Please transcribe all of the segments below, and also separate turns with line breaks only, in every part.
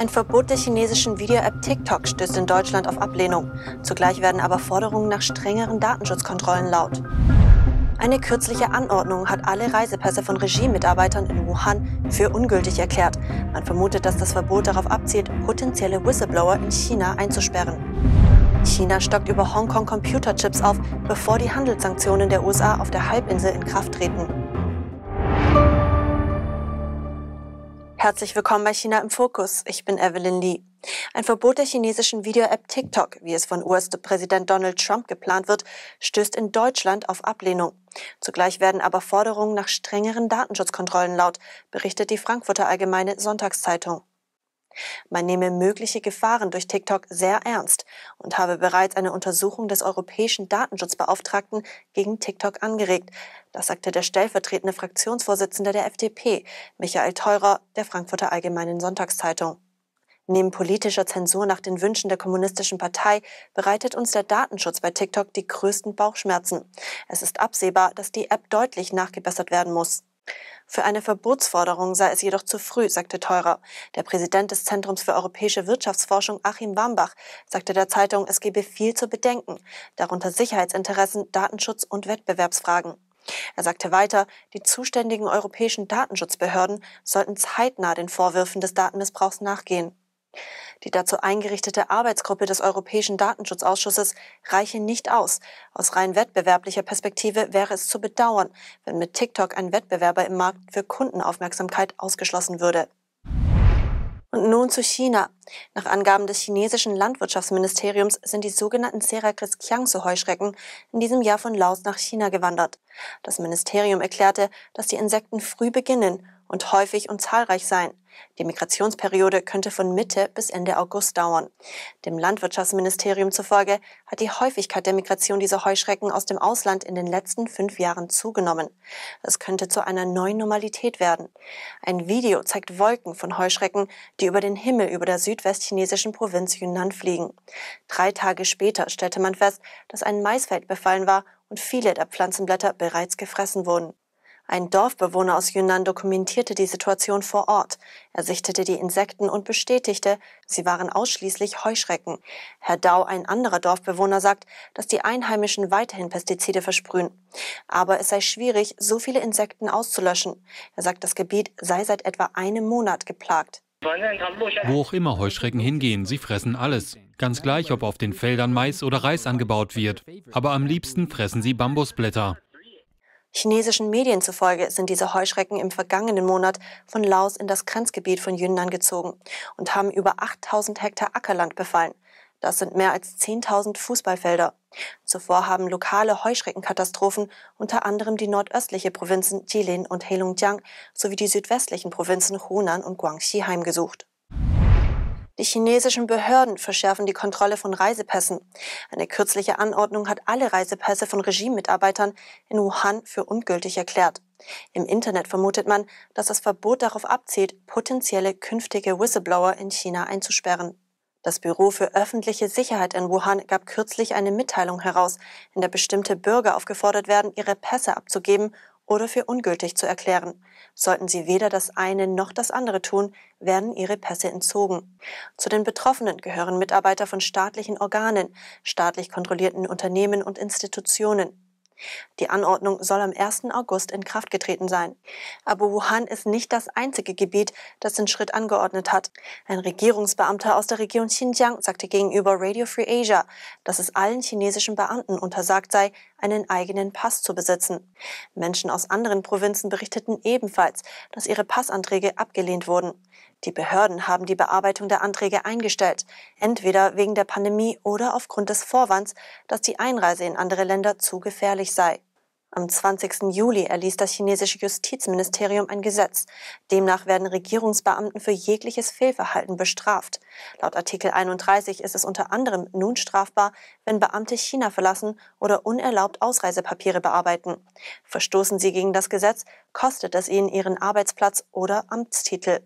Ein Verbot der chinesischen Video-App TikTok stößt in Deutschland auf Ablehnung. Zugleich werden aber Forderungen nach strengeren Datenschutzkontrollen laut. Eine kürzliche Anordnung hat alle Reisepässe von Regiemitarbeitern in Wuhan für ungültig erklärt. Man vermutet, dass das Verbot darauf abzielt, potenzielle Whistleblower in China einzusperren. China stockt über Hongkong Computerchips auf, bevor die Handelssanktionen der USA auf der Halbinsel in Kraft treten. Herzlich willkommen bei China im Fokus. Ich bin Evelyn Lee. Ein Verbot der chinesischen Video-App TikTok, wie es von US-Präsident Donald Trump geplant wird, stößt in Deutschland auf Ablehnung. Zugleich werden aber Forderungen nach strengeren Datenschutzkontrollen laut, berichtet die Frankfurter Allgemeine Sonntagszeitung. Man nehme mögliche Gefahren durch TikTok sehr ernst und habe bereits eine Untersuchung des europäischen Datenschutzbeauftragten gegen TikTok angeregt. Das sagte der stellvertretende Fraktionsvorsitzende der FDP, Michael Theurer, der Frankfurter Allgemeinen Sonntagszeitung. Neben politischer Zensur nach den Wünschen der Kommunistischen Partei bereitet uns der Datenschutz bei TikTok die größten Bauchschmerzen. Es ist absehbar, dass die App deutlich nachgebessert werden muss. Für eine Verbotsforderung sei es jedoch zu früh, sagte Teurer. Der Präsident des Zentrums für europäische Wirtschaftsforschung, Achim Wambach, sagte der Zeitung, es gebe viel zu bedenken, darunter Sicherheitsinteressen, Datenschutz und Wettbewerbsfragen. Er sagte weiter, die zuständigen europäischen Datenschutzbehörden sollten zeitnah den Vorwürfen des Datenmissbrauchs nachgehen. Die dazu eingerichtete Arbeitsgruppe des Europäischen Datenschutzausschusses reiche nicht aus. Aus rein wettbewerblicher Perspektive wäre es zu bedauern, wenn mit TikTok ein Wettbewerber im Markt für Kundenaufmerksamkeit ausgeschlossen würde. Und nun zu China. Nach Angaben des chinesischen Landwirtschaftsministeriums sind die sogenannten Seracris Kiangsu-Heuschrecken in diesem Jahr von Laos nach China gewandert. Das Ministerium erklärte, dass die Insekten früh beginnen und häufig und zahlreich sein. Die Migrationsperiode könnte von Mitte bis Ende August dauern. Dem Landwirtschaftsministerium zufolge hat die Häufigkeit der Migration dieser Heuschrecken aus dem Ausland in den letzten fünf Jahren zugenommen. Es könnte zu einer neuen Normalität werden. Ein Video zeigt Wolken von Heuschrecken, die über den Himmel über der südwestchinesischen Provinz Yunnan fliegen. Drei Tage später stellte man fest, dass ein Maisfeld befallen war und viele der Pflanzenblätter bereits gefressen wurden. Ein Dorfbewohner aus Yunnan dokumentierte die Situation vor Ort. Er sichtete die Insekten und bestätigte, sie waren ausschließlich Heuschrecken. Herr Dau, ein anderer Dorfbewohner, sagt, dass die Einheimischen weiterhin Pestizide versprühen. Aber es sei schwierig, so viele Insekten auszulöschen. Er sagt, das Gebiet sei seit etwa einem Monat geplagt.
Wo auch immer Heuschrecken hingehen, sie fressen alles. Ganz gleich, ob auf den Feldern Mais oder Reis angebaut wird. Aber am liebsten fressen sie Bambusblätter.
Chinesischen Medien zufolge sind diese Heuschrecken im vergangenen Monat von Laos in das Grenzgebiet von Yunnan gezogen und haben über 8000 Hektar Ackerland befallen. Das sind mehr als 10.000 Fußballfelder. Zuvor haben lokale Heuschreckenkatastrophen unter anderem die nordöstliche Provinzen Jilin und Heilongjiang sowie die südwestlichen Provinzen Hunan und Guangxi heimgesucht. Die chinesischen Behörden verschärfen die Kontrolle von Reisepässen. Eine kürzliche Anordnung hat alle Reisepässe von Regimemitarbeitern in Wuhan für ungültig erklärt. Im Internet vermutet man, dass das Verbot darauf abzielt, potenzielle künftige Whistleblower in China einzusperren. Das Büro für öffentliche Sicherheit in Wuhan gab kürzlich eine Mitteilung heraus, in der bestimmte Bürger aufgefordert werden, ihre Pässe abzugeben oder für ungültig zu erklären. Sollten sie weder das eine noch das andere tun, werden ihre Pässe entzogen. Zu den Betroffenen gehören Mitarbeiter von staatlichen Organen, staatlich kontrollierten Unternehmen und Institutionen. Die Anordnung soll am 1. August in Kraft getreten sein. Aber Wuhan ist nicht das einzige Gebiet, das den Schritt angeordnet hat. Ein Regierungsbeamter aus der Region Xinjiang sagte gegenüber Radio Free Asia, dass es allen chinesischen Beamten untersagt sei, einen eigenen Pass zu besitzen. Menschen aus anderen Provinzen berichteten ebenfalls, dass ihre Passanträge abgelehnt wurden. Die Behörden haben die Bearbeitung der Anträge eingestellt, entweder wegen der Pandemie oder aufgrund des Vorwands, dass die Einreise in andere Länder zu gefährlich sei. Am 20. Juli erließ das chinesische Justizministerium ein Gesetz. Demnach werden Regierungsbeamten für jegliches Fehlverhalten bestraft. Laut Artikel 31 ist es unter anderem nun strafbar, wenn Beamte China verlassen oder unerlaubt Ausreisepapiere bearbeiten. Verstoßen sie gegen das Gesetz, kostet es ihnen ihren Arbeitsplatz oder Amtstitel.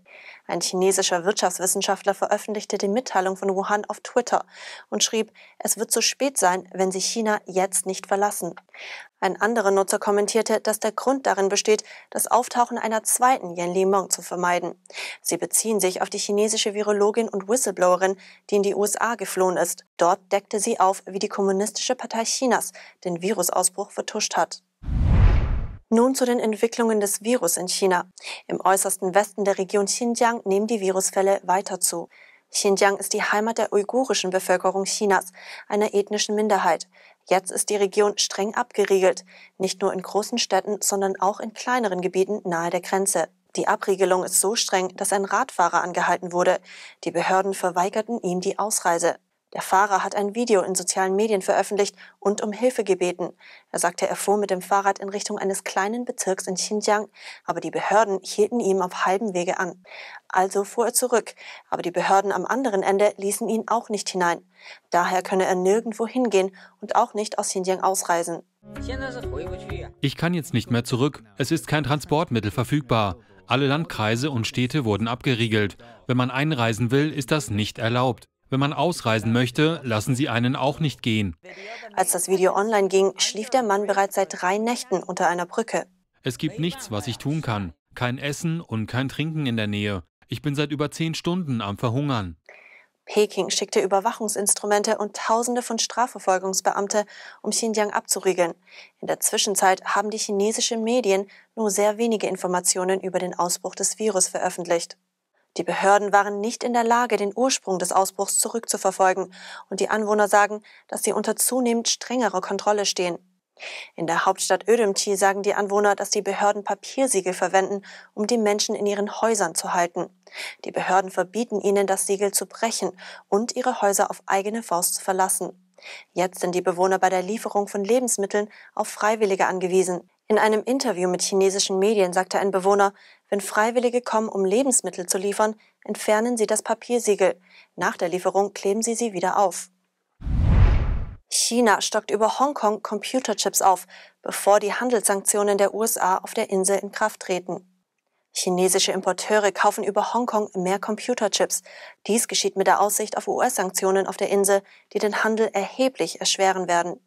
Ein chinesischer Wirtschaftswissenschaftler veröffentlichte die Mitteilung von Wuhan auf Twitter und schrieb, es wird zu spät sein, wenn sie China jetzt nicht verlassen. Ein anderer Nutzer kommentierte, dass der Grund darin besteht, das Auftauchen einer zweiten Yen Limong zu vermeiden. Sie beziehen sich auf die chinesische Virologin und Whistleblowerin, die in die USA geflohen ist. Dort deckte sie auf, wie die Kommunistische Partei Chinas den Virusausbruch vertuscht hat. Nun zu den Entwicklungen des Virus in China. Im äußersten Westen der Region Xinjiang nehmen die Virusfälle weiter zu. Xinjiang ist die Heimat der uigurischen Bevölkerung Chinas, einer ethnischen Minderheit. Jetzt ist die Region streng abgeriegelt, nicht nur in großen Städten, sondern auch in kleineren Gebieten nahe der Grenze. Die Abriegelung ist so streng, dass ein Radfahrer angehalten wurde. Die Behörden verweigerten ihm die Ausreise. Der Fahrer hat ein Video in sozialen Medien veröffentlicht und um Hilfe gebeten. Er sagte, er fuhr mit dem Fahrrad in Richtung eines kleinen Bezirks in Xinjiang, aber die Behörden hielten ihm auf halbem Wege an. Also fuhr er zurück, aber die Behörden am anderen Ende ließen ihn auch nicht hinein. Daher könne er nirgendwo hingehen und auch nicht aus Xinjiang ausreisen.
Ich kann jetzt nicht mehr zurück. Es ist kein Transportmittel verfügbar. Alle Landkreise und Städte wurden abgeriegelt. Wenn man einreisen will, ist das nicht erlaubt. Wenn man ausreisen möchte, lassen sie einen auch nicht gehen.
Als das Video online ging, schlief der Mann bereits seit drei Nächten unter einer Brücke.
Es gibt nichts, was ich tun kann. Kein Essen und kein Trinken in der Nähe. Ich bin seit über zehn Stunden am Verhungern.
Peking schickte Überwachungsinstrumente und Tausende von Strafverfolgungsbeamte, um Xinjiang abzuriegeln. In der Zwischenzeit haben die chinesischen Medien nur sehr wenige Informationen über den Ausbruch des Virus veröffentlicht. Die Behörden waren nicht in der Lage, den Ursprung des Ausbruchs zurückzuverfolgen, und die Anwohner sagen, dass sie unter zunehmend strengerer Kontrolle stehen. In der Hauptstadt Ödemti sagen die Anwohner, dass die Behörden Papiersiegel verwenden, um die Menschen in ihren Häusern zu halten. Die Behörden verbieten ihnen, das Siegel zu brechen und ihre Häuser auf eigene Faust zu verlassen. Jetzt sind die Bewohner bei der Lieferung von Lebensmitteln auf Freiwillige angewiesen. In einem Interview mit chinesischen Medien sagte ein Bewohner, wenn Freiwillige kommen, um Lebensmittel zu liefern, entfernen sie das Papiersiegel. Nach der Lieferung kleben sie sie wieder auf. China stockt über Hongkong Computerchips auf, bevor die Handelssanktionen der USA auf der Insel in Kraft treten. Chinesische Importeure kaufen über Hongkong mehr Computerchips. Dies geschieht mit der Aussicht auf US-Sanktionen auf der Insel, die den Handel erheblich erschweren werden.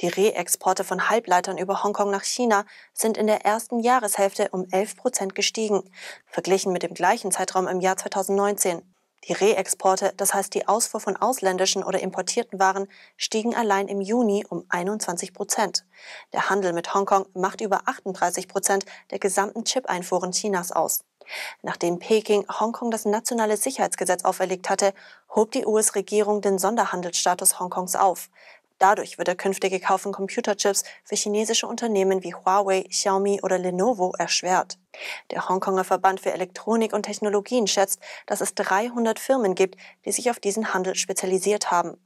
Die Reexporte von Halbleitern über Hongkong nach China sind in der ersten Jahreshälfte um 11 Prozent gestiegen, verglichen mit dem gleichen Zeitraum im Jahr 2019. Die Reexporte, das heißt die Ausfuhr von ausländischen oder importierten Waren, stiegen allein im Juni um 21 Prozent. Der Handel mit Hongkong macht über 38 Prozent der gesamten Chip-Einfuhren Chinas aus. Nachdem Peking Hongkong das nationale Sicherheitsgesetz auferlegt hatte, hob die US-Regierung den Sonderhandelsstatus Hongkongs auf. Dadurch wird der künftige Kauf von Computerchips für chinesische Unternehmen wie Huawei, Xiaomi oder Lenovo erschwert. Der Hongkonger Verband für Elektronik und Technologien schätzt, dass es 300 Firmen gibt, die sich auf diesen Handel spezialisiert haben.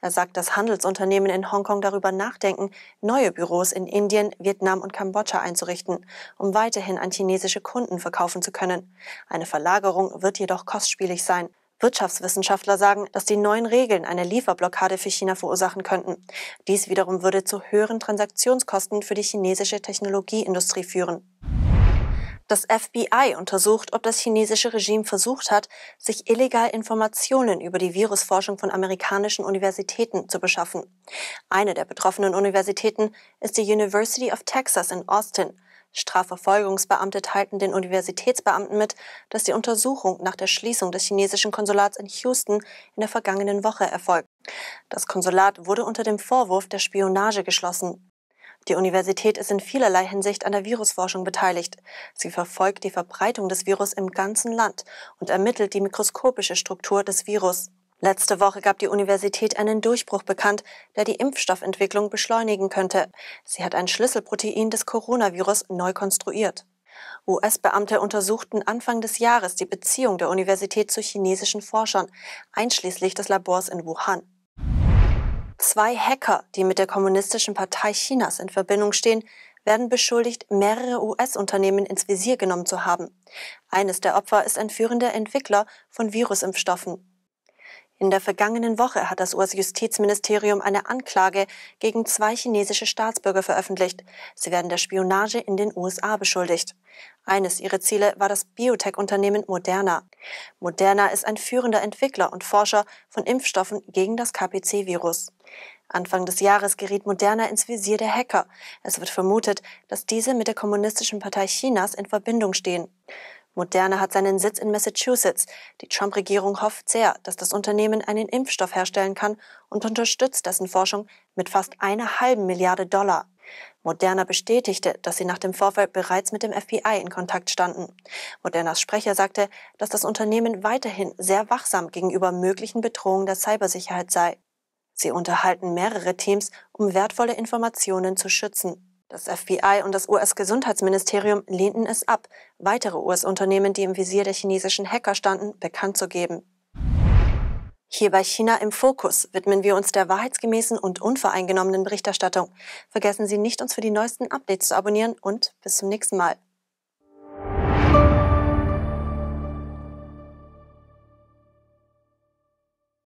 Er sagt, dass Handelsunternehmen in Hongkong darüber nachdenken, neue Büros in Indien, Vietnam und Kambodscha einzurichten, um weiterhin an chinesische Kunden verkaufen zu können. Eine Verlagerung wird jedoch kostspielig sein. Wirtschaftswissenschaftler sagen, dass die neuen Regeln eine Lieferblockade für China verursachen könnten. Dies wiederum würde zu höheren Transaktionskosten für die chinesische Technologieindustrie führen. Das FBI untersucht, ob das chinesische Regime versucht hat, sich illegal Informationen über die Virusforschung von amerikanischen Universitäten zu beschaffen. Eine der betroffenen Universitäten ist die University of Texas in Austin, Strafverfolgungsbeamte teilten den Universitätsbeamten mit, dass die Untersuchung nach der Schließung des chinesischen Konsulats in Houston in der vergangenen Woche erfolgt. Das Konsulat wurde unter dem Vorwurf der Spionage geschlossen. Die Universität ist in vielerlei Hinsicht an der Virusforschung beteiligt. Sie verfolgt die Verbreitung des Virus im ganzen Land und ermittelt die mikroskopische Struktur des Virus. Letzte Woche gab die Universität einen Durchbruch bekannt, der die Impfstoffentwicklung beschleunigen könnte. Sie hat ein Schlüsselprotein des Coronavirus neu konstruiert. US-Beamte untersuchten Anfang des Jahres die Beziehung der Universität zu chinesischen Forschern, einschließlich des Labors in Wuhan. Zwei Hacker, die mit der Kommunistischen Partei Chinas in Verbindung stehen, werden beschuldigt, mehrere US-Unternehmen ins Visier genommen zu haben. Eines der Opfer ist ein führender Entwickler von Virusimpfstoffen. In der vergangenen Woche hat das US-Justizministerium eine Anklage gegen zwei chinesische Staatsbürger veröffentlicht. Sie werden der Spionage in den USA beschuldigt. Eines ihrer Ziele war das Biotech-Unternehmen Moderna. Moderna ist ein führender Entwickler und Forscher von Impfstoffen gegen das KPC-Virus. Anfang des Jahres geriet Moderna ins Visier der Hacker. Es wird vermutet, dass diese mit der Kommunistischen Partei Chinas in Verbindung stehen. Moderna hat seinen Sitz in Massachusetts. Die Trump-Regierung hofft sehr, dass das Unternehmen einen Impfstoff herstellen kann und unterstützt dessen Forschung mit fast einer halben Milliarde Dollar. Moderna bestätigte, dass sie nach dem Vorfall bereits mit dem FBI in Kontakt standen. Modernas Sprecher sagte, dass das Unternehmen weiterhin sehr wachsam gegenüber möglichen Bedrohungen der Cybersicherheit sei. Sie unterhalten mehrere Teams, um wertvolle Informationen zu schützen. Das FBI und das US-Gesundheitsministerium lehnten es ab, weitere US-Unternehmen, die im Visier der chinesischen Hacker standen, bekannt zu geben. Hier bei China im Fokus widmen wir uns der wahrheitsgemäßen und unvoreingenommenen Berichterstattung. Vergessen Sie nicht, uns für die neuesten Updates zu abonnieren und bis zum nächsten Mal.